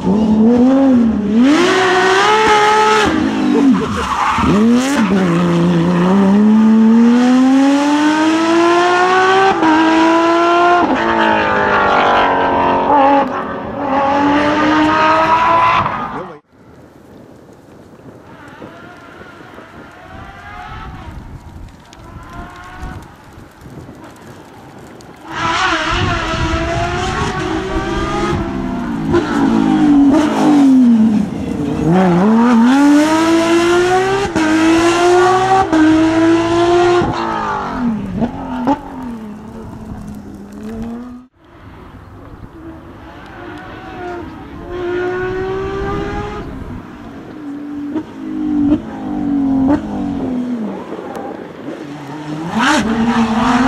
Oh, Wow.